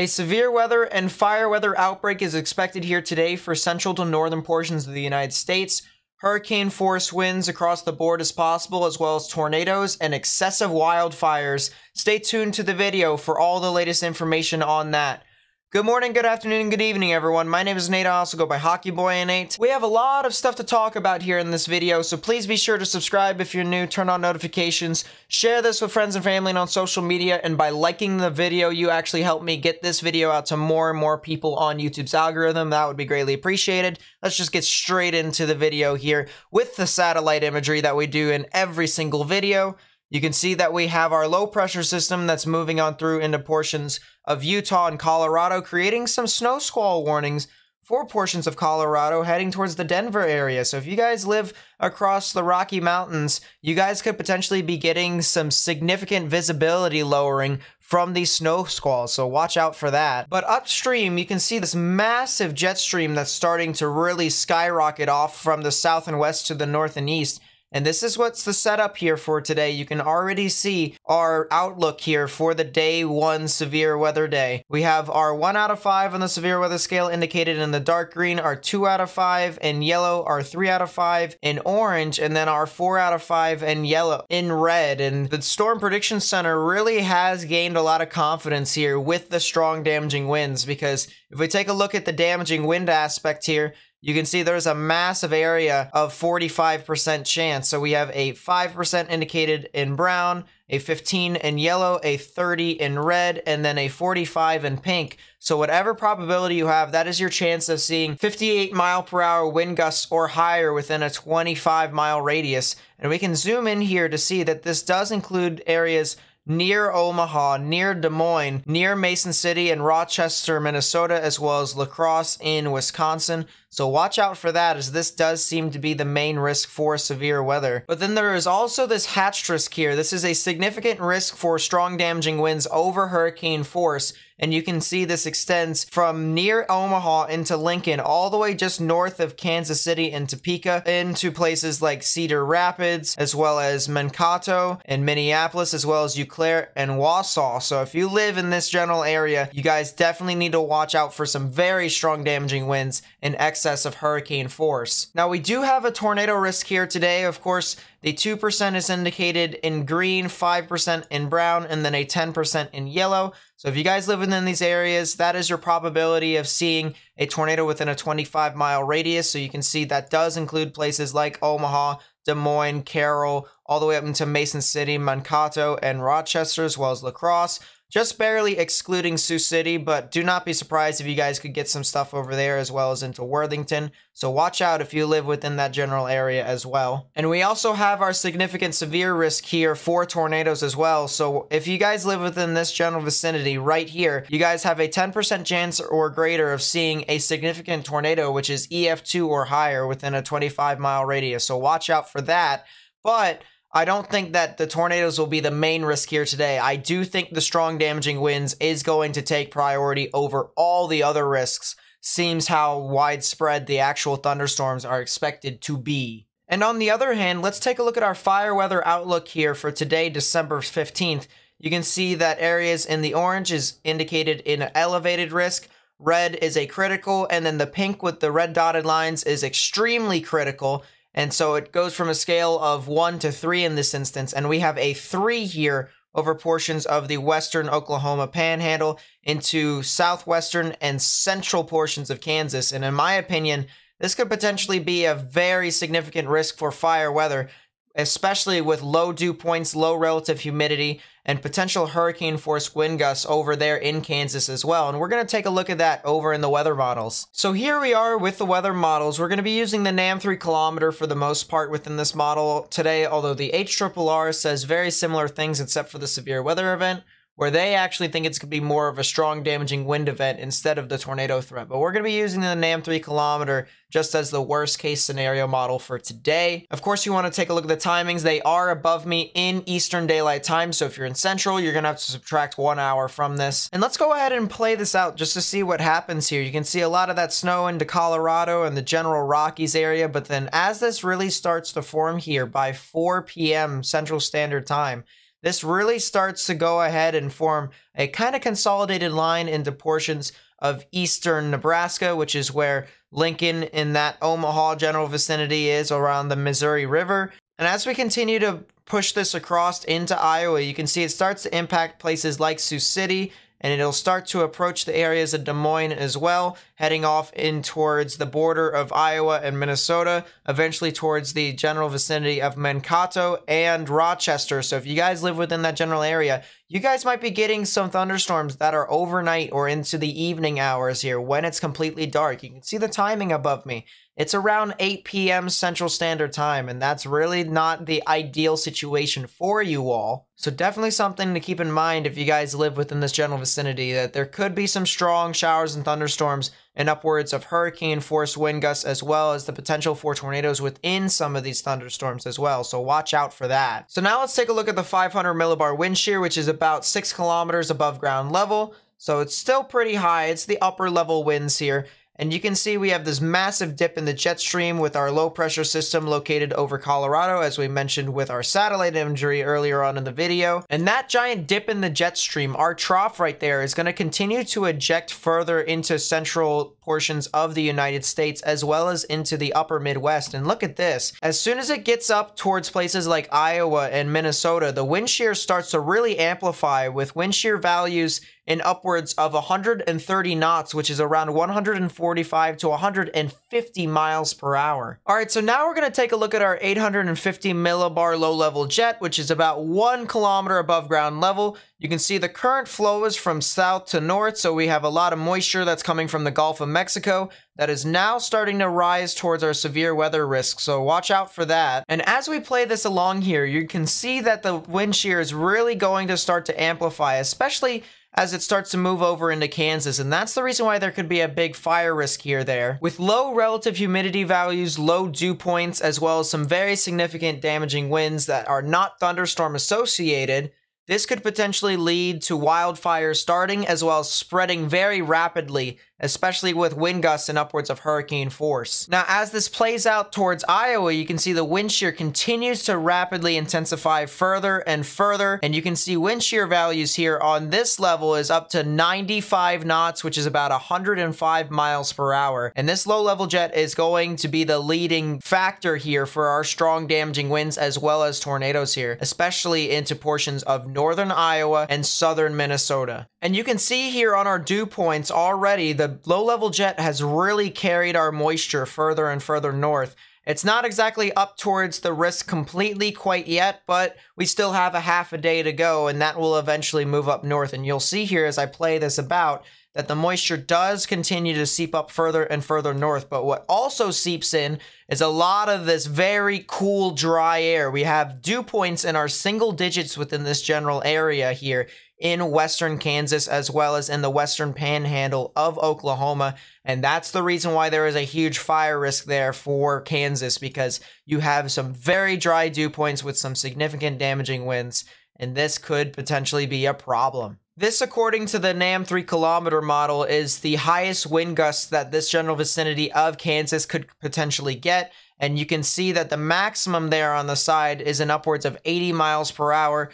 A severe weather and fire weather outbreak is expected here today for central to northern portions of the United States. Hurricane force winds across the board is possible, as well as tornadoes and excessive wildfires. Stay tuned to the video for all the latest information on that. Good morning, good afternoon, good evening, everyone. My name is Nate. I also go by Hockey Boy Nate. We have a lot of stuff to talk about here in this video, so please be sure to subscribe if you're new, turn on notifications, share this with friends and family and on social media, and by liking the video, you actually help me get this video out to more and more people on YouTube's algorithm. That would be greatly appreciated. Let's just get straight into the video here with the satellite imagery that we do in every single video. You can see that we have our low pressure system that's moving on through into portions of Utah and Colorado, creating some snow squall warnings for portions of Colorado heading towards the Denver area. So if you guys live across the Rocky Mountains, you guys could potentially be getting some significant visibility lowering from these snow squalls. So watch out for that. But upstream, you can see this massive jet stream that's starting to really skyrocket off from the south and west to the north and east. And this is what's the setup here for today. You can already see our outlook here for the day one severe weather day. We have our one out of five on the severe weather scale indicated in the dark green, our two out of five in yellow, our three out of five in orange, and then our four out of five in yellow in red. And the Storm Prediction Center really has gained a lot of confidence here with the strong damaging winds because if we take a look at the damaging wind aspect here, you can see there's a massive area of 45% chance. So we have a 5% indicated in brown, a 15 in yellow, a 30 in red, and then a 45 in pink. So whatever probability you have, that is your chance of seeing 58 mile per hour wind gusts or higher within a 25 mile radius. And we can zoom in here to see that this does include areas near Omaha, near Des Moines, near Mason City and Rochester, Minnesota, as well as La Crosse in Wisconsin. So watch out for that as this does seem to be the main risk for severe weather. But then there is also this hatch risk here. This is a significant risk for strong damaging winds over hurricane force and you can see this extends from near Omaha into Lincoln, all the way just north of Kansas City and Topeka, into places like Cedar Rapids, as well as Mankato and Minneapolis, as well as Eau Claire and Wausau. So if you live in this general area, you guys definitely need to watch out for some very strong damaging winds and in excess of hurricane force. Now we do have a tornado risk here today. Of course, the 2% is indicated in green, 5% in brown, and then a 10% in yellow. So if you guys live within these areas, that is your probability of seeing a tornado within a 25 mile radius. So you can see that does include places like Omaha, Des Moines, Carroll, all the way up into Mason City, Mankato, and Rochester, as well as La Crosse just barely excluding Sioux City, but do not be surprised if you guys could get some stuff over there as well as into Worthington. So watch out if you live within that general area as well. And we also have our significant severe risk here for tornadoes as well. So if you guys live within this general vicinity right here, you guys have a 10% chance or greater of seeing a significant tornado, which is EF2 or higher within a 25 mile radius. So watch out for that. But I don't think that the tornadoes will be the main risk here today. I do think the strong damaging winds is going to take priority over all the other risks. Seems how widespread the actual thunderstorms are expected to be. And on the other hand, let's take a look at our fire weather outlook here for today, December 15th. You can see that areas in the orange is indicated in an elevated risk, red is a critical, and then the pink with the red dotted lines is extremely critical. And so it goes from a scale of one to three in this instance. And we have a three here over portions of the western Oklahoma panhandle into southwestern and central portions of Kansas. And in my opinion, this could potentially be a very significant risk for fire weather especially with low dew points, low relative humidity, and potential hurricane force wind gusts over there in Kansas as well. And we're going to take a look at that over in the weather models. So here we are with the weather models. We're going to be using the NAM 3 kilometer for the most part within this model today, although the HRRR says very similar things except for the severe weather event where they actually think it's going to be more of a strong damaging wind event instead of the tornado threat. But we're going to be using the NAM 3 kilometer just as the worst case scenario model for today. Of course, you want to take a look at the timings. They are above me in Eastern Daylight Time. So if you're in Central, you're going to have to subtract one hour from this. And let's go ahead and play this out just to see what happens here. You can see a lot of that snow into Colorado and the general Rockies area. But then as this really starts to form here by 4 p.m. Central Standard Time, this really starts to go ahead and form a kind of consolidated line into portions of eastern Nebraska, which is where Lincoln in that Omaha general vicinity is around the Missouri River. And as we continue to push this across into Iowa, you can see it starts to impact places like Sioux City, and it'll start to approach the areas of Des Moines as well, heading off in towards the border of Iowa and Minnesota, eventually towards the general vicinity of Mankato and Rochester. So if you guys live within that general area, you guys might be getting some thunderstorms that are overnight or into the evening hours here when it's completely dark. You can see the timing above me. It's around 8 p.m. Central Standard Time, and that's really not the ideal situation for you all. So definitely something to keep in mind if you guys live within this general vicinity, that there could be some strong showers and thunderstorms and upwards of hurricane force wind gusts, as well as the potential for tornadoes within some of these thunderstorms as well. So watch out for that. So now let's take a look at the 500 millibar wind shear, which is about six kilometers above ground level. So it's still pretty high. It's the upper level winds here. And you can see we have this massive dip in the jet stream with our low pressure system located over Colorado, as we mentioned with our satellite imagery earlier on in the video. And that giant dip in the jet stream, our trough right there, is going to continue to eject further into central portions of the United States as well as into the upper Midwest. And look at this. As soon as it gets up towards places like Iowa and Minnesota, the wind shear starts to really amplify with wind shear values in upwards of 130 knots, which is around 145 to 150 miles per hour. All right, so now we're gonna take a look at our 850 millibar low level jet, which is about one kilometer above ground level. You can see the current flow is from south to north, so we have a lot of moisture that's coming from the Gulf of Mexico that is now starting to rise towards our severe weather risk, so watch out for that. And as we play this along here, you can see that the wind shear is really going to start to amplify, especially as it starts to move over into Kansas, and that's the reason why there could be a big fire risk here there. With low relative humidity values, low dew points, as well as some very significant damaging winds that are not thunderstorm associated, this could potentially lead to wildfires starting as well as spreading very rapidly especially with wind gusts and upwards of hurricane force. Now, as this plays out towards Iowa, you can see the wind shear continues to rapidly intensify further and further, and you can see wind shear values here on this level is up to 95 knots, which is about 105 miles per hour. And this low level jet is going to be the leading factor here for our strong damaging winds as well as tornadoes here, especially into portions of northern Iowa and southern Minnesota. And you can see here on our dew points already the low level jet has really carried our moisture further and further north. It's not exactly up towards the risk completely quite yet, but we still have a half a day to go, and that will eventually move up north. And you'll see here as I play this about that the moisture does continue to seep up further and further north. But what also seeps in is a lot of this very cool dry air. We have dew points in our single digits within this general area here in western Kansas as well as in the western panhandle of Oklahoma. And that's the reason why there is a huge fire risk there for Kansas because you have some very dry dew points with some significant damaging winds. And this could potentially be a problem. This, according to the NAM 3 kilometer model, is the highest wind gusts that this general vicinity of Kansas could potentially get. And you can see that the maximum there on the side is in upwards of 80 miles per hour,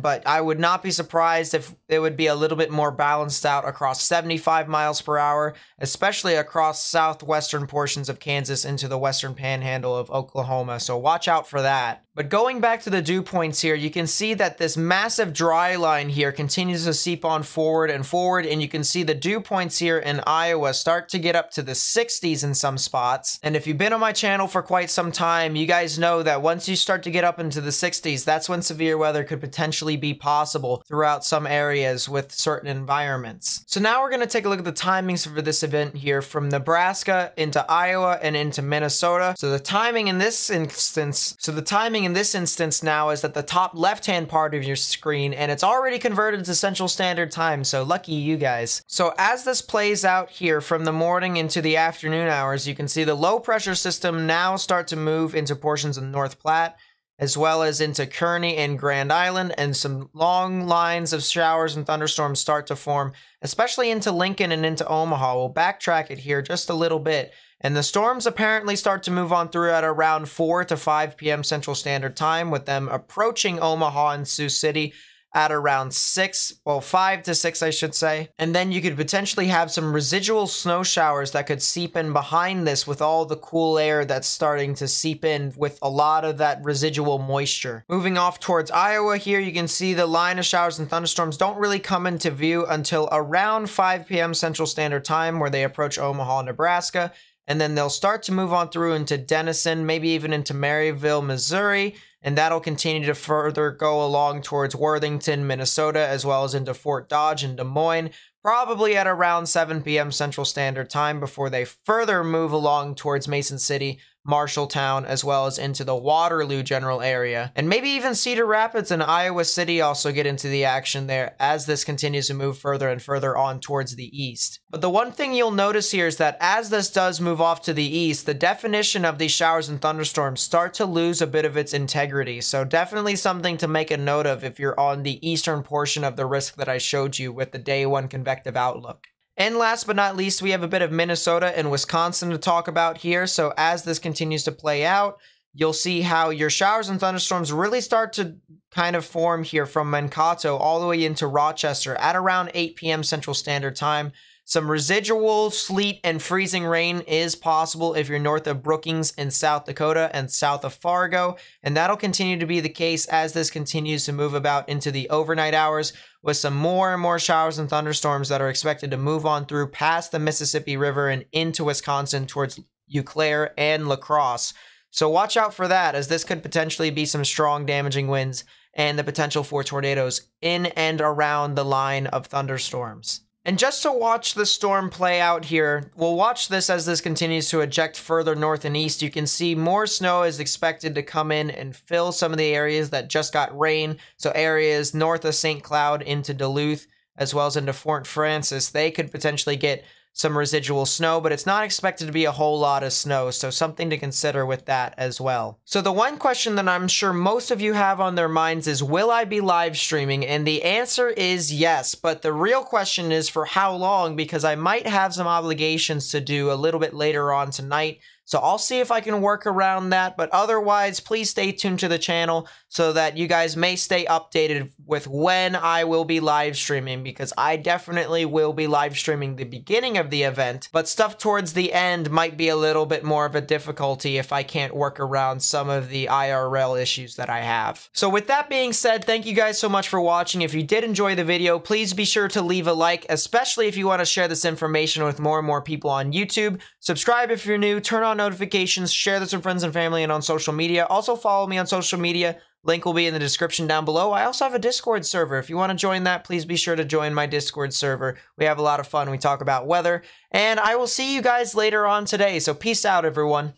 but I would not be surprised if it would be a little bit more balanced out across 75 miles per hour, especially across southwestern portions of Kansas into the western panhandle of Oklahoma. So watch out for that. But going back to the dew points here, you can see that this massive dry line here continues to seep on forward and forward, and you can see the dew points here in Iowa start to get up to the 60s in some spots. And if you've been on my channel for quite some time, you guys know that once you start to get up into the 60s, that's when severe weather could potentially be possible throughout some areas with certain environments. So now we're going to take a look at the timings for this event here from Nebraska into Iowa and into Minnesota. So the timing in this instance, so the timing in this instance now is at the top left-hand part of your screen, and it's already converted to Central Standard Time, so lucky you guys. So as this plays out here from the morning into the afternoon hours, you can see the low pressure system now start to move into portions of North Platte, as well as into Kearney and Grand Island, and some long lines of showers and thunderstorms start to form, especially into Lincoln and into Omaha. We'll backtrack it here just a little bit. And the storms apparently start to move on through at around 4 to 5 p.m. Central Standard Time, with them approaching Omaha and Sioux City at around 6, well, 5 to 6, I should say. And then you could potentially have some residual snow showers that could seep in behind this with all the cool air that's starting to seep in with a lot of that residual moisture. Moving off towards Iowa here, you can see the line of showers and thunderstorms don't really come into view until around 5 p.m. Central Standard Time, where they approach Omaha, Nebraska and then they'll start to move on through into Denison, maybe even into Maryville, Missouri, and that'll continue to further go along towards Worthington, Minnesota, as well as into Fort Dodge and Des Moines, probably at around 7 p.m. Central Standard Time before they further move along towards Mason City, Marshalltown, as well as into the Waterloo general area. And maybe even Cedar Rapids and Iowa City also get into the action there as this continues to move further and further on towards the east. But the one thing you'll notice here is that as this does move off to the east, the definition of these showers and thunderstorms start to lose a bit of its integrity. So definitely something to make a note of if you're on the eastern portion of the risk that I showed you with the day one convective outlook. And last but not least, we have a bit of Minnesota and Wisconsin to talk about here. So as this continues to play out, you'll see how your showers and thunderstorms really start to kind of form here from Mankato all the way into Rochester at around 8 p.m. Central Standard Time. Some residual sleet and freezing rain is possible if you're north of Brookings in South Dakota and south of Fargo, and that'll continue to be the case as this continues to move about into the overnight hours with some more and more showers and thunderstorms that are expected to move on through past the Mississippi River and into Wisconsin towards Eau Claire and La Crosse. So watch out for that as this could potentially be some strong damaging winds and the potential for tornadoes in and around the line of thunderstorms. And just to watch the storm play out here, we'll watch this as this continues to eject further north and east. You can see more snow is expected to come in and fill some of the areas that just got rain. So areas north of St. Cloud into Duluth, as well as into Fort Frances, they could potentially get some residual snow, but it's not expected to be a whole lot of snow, so something to consider with that as well. So the one question that I'm sure most of you have on their minds is, will I be live streaming? And the answer is yes, but the real question is for how long, because I might have some obligations to do a little bit later on tonight, so I'll see if I can work around that. But otherwise, please stay tuned to the channel so that you guys may stay updated with when I will be live streaming because I definitely will be live streaming the beginning of the event. But stuff towards the end might be a little bit more of a difficulty if I can't work around some of the IRL issues that I have. So with that being said, thank you guys so much for watching. If you did enjoy the video, please be sure to leave a like, especially if you want to share this information with more and more people on YouTube. Subscribe if you're new, turn on notifications, share this with friends and family and on social media. Also follow me on social media. Link will be in the description down below. I also have a Discord server. If you want to join that, please be sure to join my Discord server. We have a lot of fun. We talk about weather. And I will see you guys later on today. So peace out, everyone.